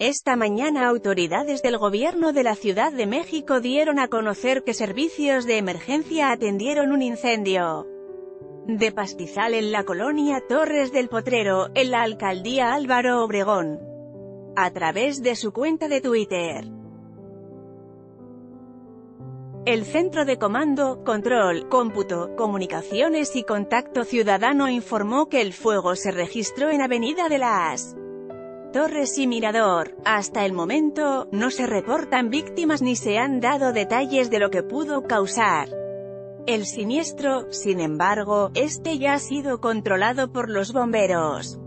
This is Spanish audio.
Esta mañana autoridades del gobierno de la Ciudad de México dieron a conocer que servicios de emergencia atendieron un incendio de pastizal en la colonia Torres del Potrero, en la alcaldía Álvaro Obregón. A través de su cuenta de Twitter. El Centro de Comando, Control, Cómputo, Comunicaciones y Contacto Ciudadano informó que el fuego se registró en Avenida de las Torres y Mirador. Hasta el momento, no se reportan víctimas ni se han dado detalles de lo que pudo causar el siniestro, sin embargo, este ya ha sido controlado por los bomberos.